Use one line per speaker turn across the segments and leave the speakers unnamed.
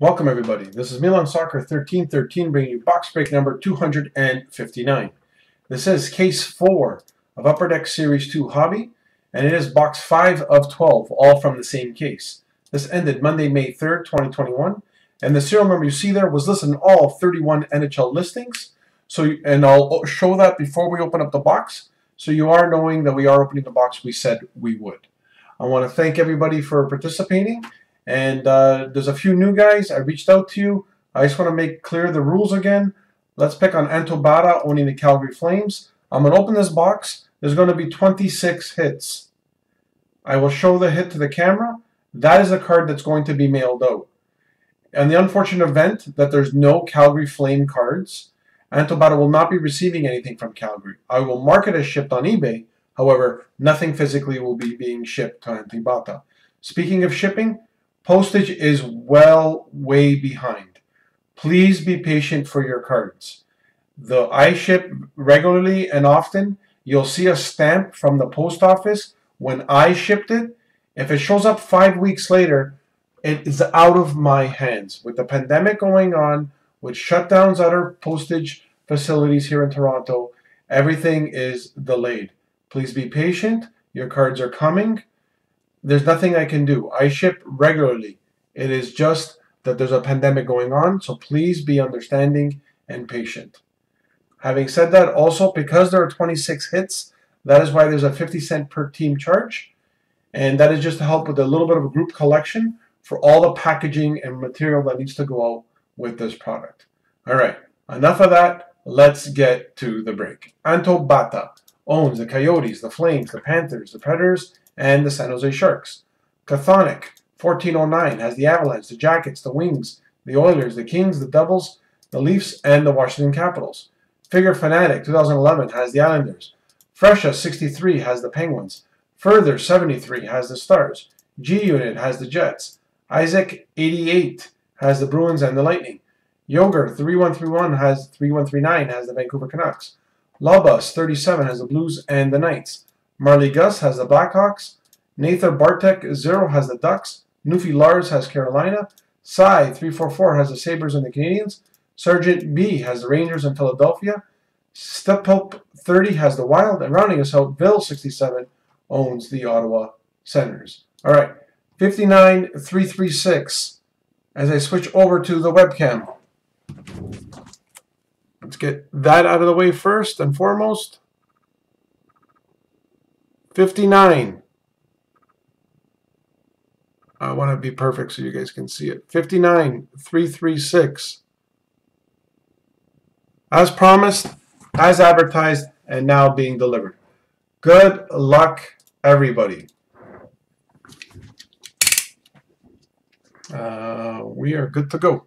Welcome everybody. This is Milan Soccer 1313 bringing you box break number 259. This is case 4 of Upper Deck Series 2 Hobby and it is box 5 of 12 all from the same case. This ended Monday, May 3rd, 2021 and the serial number you see there was listed in all 31 NHL listings. So and I'll show that before we open up the box so you are knowing that we are opening the box we said we would. I want to thank everybody for participating and uh, there's a few new guys. I reached out to you. I just want to make clear the rules again. Let's pick on Antobada owning the Calgary Flames. I'm going to open this box. There's going to be 26 hits. I will show the hit to the camera. That is a card that's going to be mailed out. And the unfortunate event that there's no Calgary Flame cards, Antobada will not be receiving anything from Calgary. I will mark it as shipped on eBay. However, nothing physically will be being shipped to Anto Bada. Speaking of shipping, Postage is well way behind. Please be patient for your cards. The I ship regularly and often. You'll see a stamp from the post office when I shipped it. If it shows up five weeks later, it is out of my hands. With the pandemic going on, with shutdowns at our postage facilities here in Toronto, everything is delayed. Please be patient. Your cards are coming there's nothing I can do. I ship regularly. It is just that there's a pandemic going on, so please be understanding and patient. Having said that, also because there are 26 hits, that is why there's a 50 cent per team charge, and that is just to help with a little bit of a group collection for all the packaging and material that needs to go out with this product. All right, enough of that. Let's get to the break. Anto Bata owns the Coyotes, the Flames, the Panthers, the Predators, and the San Jose Sharks. Chthonic, 1409, has the Avalanche, the Jackets, the Wings, the Oilers, the Kings, the Devils, the Leafs, and the Washington Capitals. Figure Fanatic, 2011, has the Islanders. Fresha, 63, has the Penguins. Further, 73, has the Stars. G Unit has the Jets. Isaac, 88, has the Bruins and the Lightning. Yoger, 3131, has 3139, has the Vancouver Canucks. Lobus, 37, has the Blues and the Knights. Marley Gus has the Blackhawks. Nathan Bartek Zero has the Ducks. Newfie Lars has Carolina. Cy 344 has the Sabres and the Canadiens. Sergeant B has the Rangers and Philadelphia. Step 30 has the Wild. And rounding us out, Bill 67 owns the Ottawa Senators. All right, 59336 as I switch over to the webcam. Let's get that out of the way first and foremost. 59. I want to be perfect so you guys can see it. 59, 336. As promised, as advertised, and now being delivered. Good luck, everybody. Uh, we are good to go.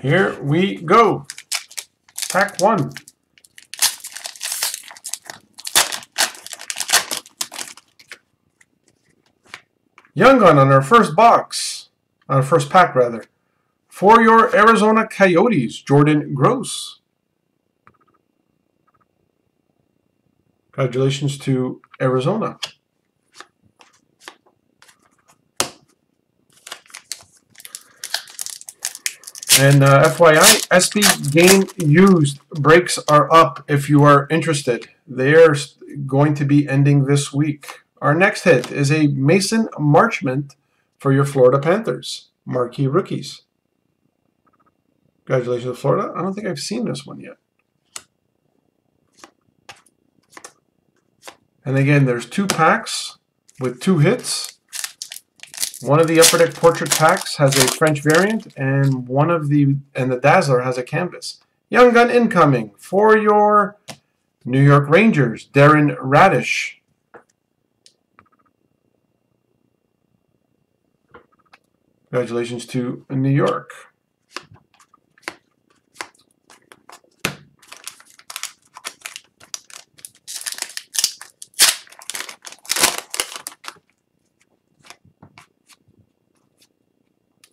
Here we go. Pack one. Young Gun on our first box, on our first pack rather. For your Arizona Coyotes, Jordan Gross. Congratulations to Arizona. And uh, FYI, SP Game Used breaks are up if you are interested. They're going to be ending this week. Our next hit is a Mason Marchment for your Florida Panthers. Marquee rookies. Congratulations, Florida. I don't think I've seen this one yet. And again, there's two packs with two hits. One of the Upper Deck Portrait packs has a French variant, and one of the and the Dazzler has a canvas. Young Gun incoming for your New York Rangers, Darren Raddysh. Congratulations to New York.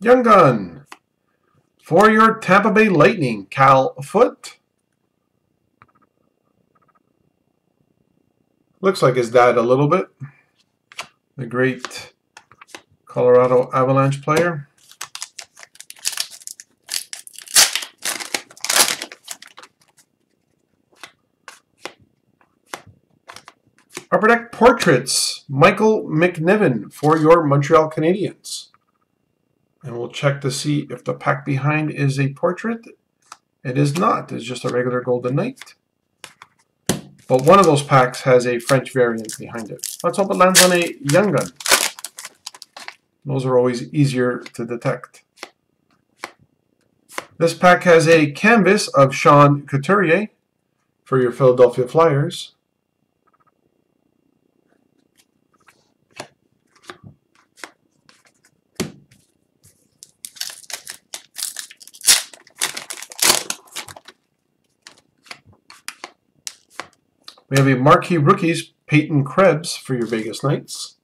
Young Gun. For your Tampa Bay Lightning, Cal Foote. Looks like his dad a little bit. The great Colorado Avalanche player. Upper Deck Portraits, Michael McNiven for your Montreal Canadiens. And we'll check to see if the pack behind is a portrait. It is not. It's just a regular Golden Knight. But one of those packs has a French variant behind it. Let's hope it lands on a Young Gun. Those are always easier to detect. This pack has a canvas of Sean Couturier for your Philadelphia Flyers. We have a marquee rookies, Peyton Krebs, for your Vegas Knights.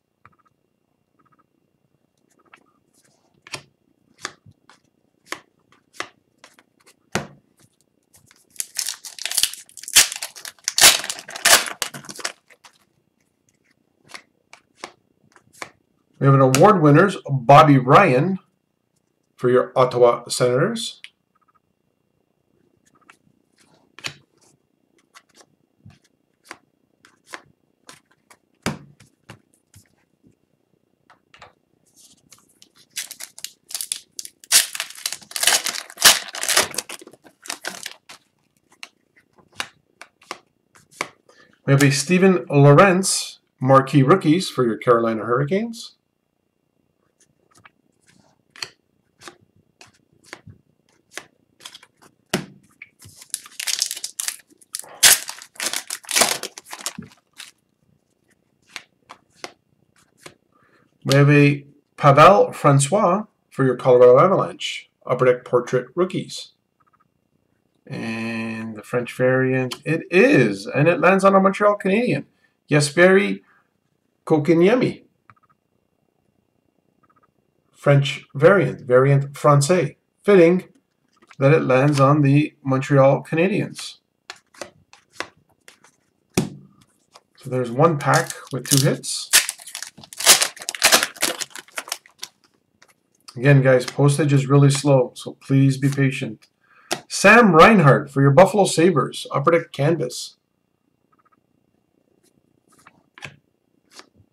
We have an award winners, Bobby Ryan, for your Ottawa Senators. We have a Steven Lorentz marquee rookies for your Carolina Hurricanes. We have a Pavel Francouz for your Colorado Avalanche Upper Deck Portrait Rookies. And the French variant, it is. And it lands on a Montreal Canadian. Jesperi Kotkaniemi. French variant, variant Francais. Fitting that it lands on the Montreal Canadiens. So there's one pack with two hits. Again, guys, postage is really slow, so please be patient. Sam Reinhart for your Buffalo Sabres, Upper Deck Canvas.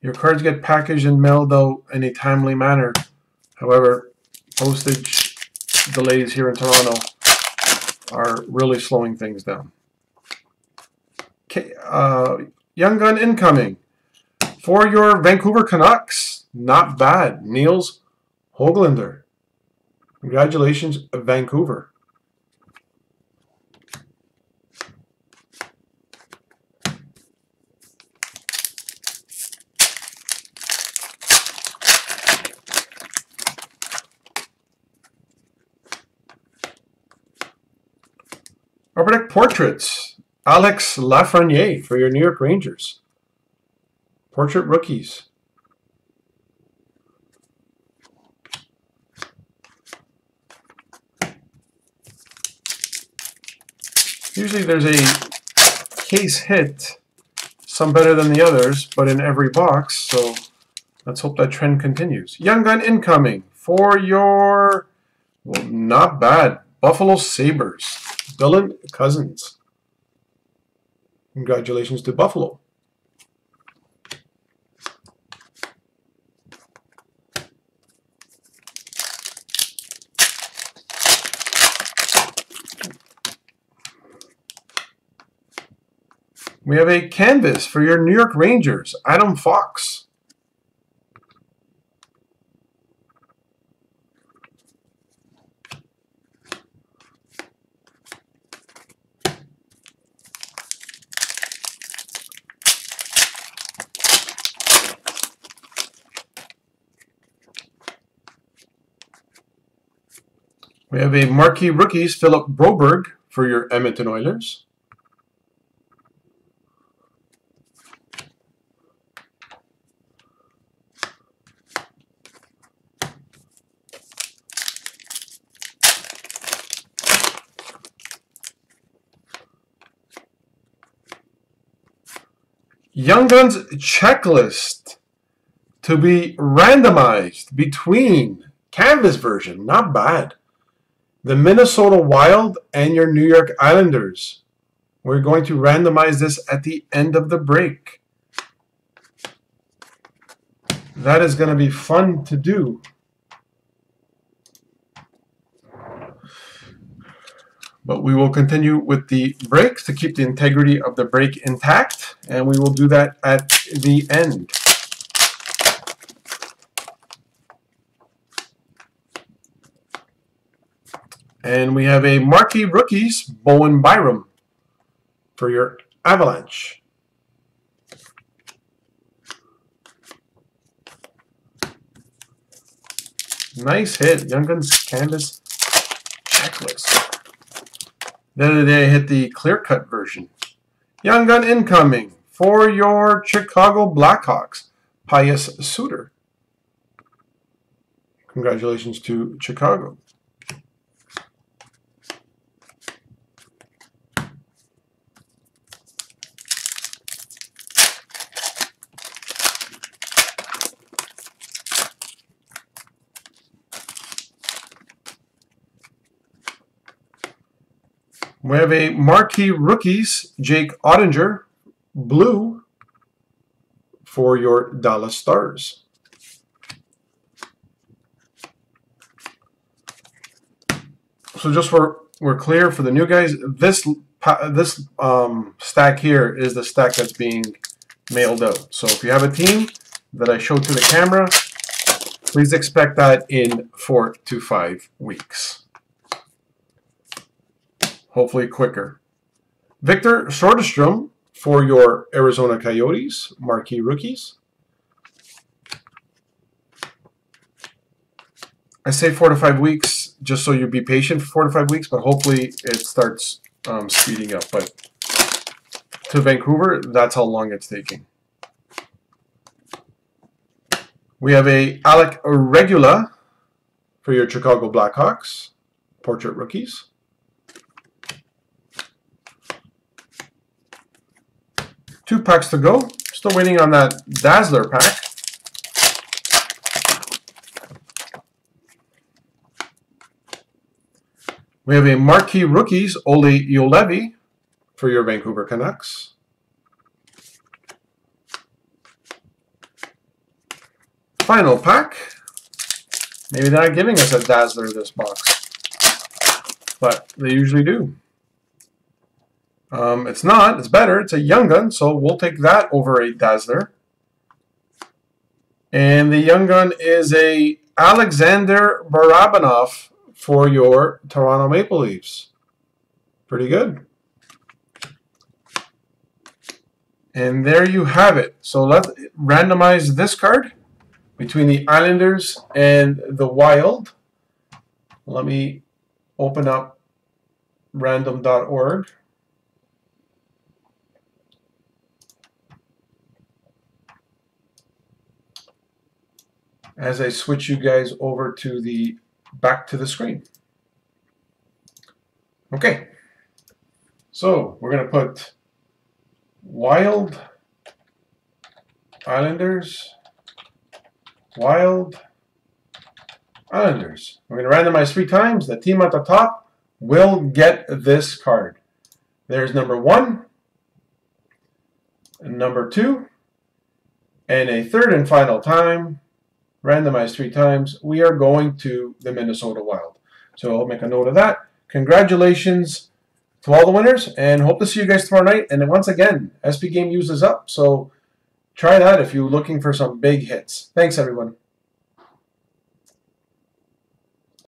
Your cards get packaged and mailed out in a timely manner. However, postage delays here in Toronto are really slowing things down. Okay, uh, Young Gun incoming. For your Vancouver Canucks, not bad. Nils Hoglander. Congratulations, Vancouver. Upper Portraits. Alex Lafreniere for your New York Rangers. Portrait Rookies. Usually there's a case hit, some better than the others, but in every box, so let's hope that trend continues. Young Gun incoming for your, well, not bad, Buffalo Sabres, Dylan Cozens. Congratulations to Buffalo. We have a canvas for your New York Rangers, Adam Fox. We have a marquee rookies, Philip Broberg for your Edmonton Oilers. Young Guns checklist to be randomized between canvas version, not bad. The Minnesota Wild and your New York Islanders. We're going to randomize this at the end of the break. That is going to be fun to do. But we will continue with the breaks to keep the integrity of the break intact, and we will do that at the end. And we have a marquee rookies, Bowen Byram, for your Avalanche. Nice hit. Young Guns Canvas Checklist. The other day I hit the clear cut version. Young Gun incoming for your Chicago Blackhawks, Pius Suter. Congratulations to Chicago. We have a marquee rookies, Jake Oettinger, blue, for your Dallas Stars. So just for we're clear for the new guys, this this um, stack here is the stack that's being mailed out. So if you have a team that I showed to the camera, please expect that in four to five weeks hopefully quicker. Victor Soderstrom for your Arizona Coyotes, marquee rookies. I say four to five weeks just so you be patient for four to five weeks, but hopefully it starts um, speeding up. But to Vancouver, that's how long it's taking. We have a Alec Regula for your Chicago Blackhawks, portrait rookies. Two packs to go. Still waiting on that Dazzler pack. We have a Marquee Rookies, Olli Juolevi, for your Vancouver Canucks. Final pack. Maybe they're not giving us a Dazzler this box, but they usually do. Um, it's not. It's better. It's a Young Gun, so we'll take that over a Dazzler. And the Young Gun is a Alexander Barabanov for your Toronto Maple Leafs. Pretty good. And there you have it. So let's randomize this card between the Islanders and the Wild. Let me open up random.org. as I switch you guys over to the back to the screen. Okay, so we're going to put Wild Islanders, Wild Islanders. We're going to randomize three times. The team at the top will get this card. There's number one, and number two, and a third and final time randomized three times, we are going to the Minnesota Wild. So I'll make a note of that. Congratulations to all the winners, and hope to see you guys tomorrow night. And once again, SP Game uses up, so try that if you're looking for some big hits. Thanks, everyone.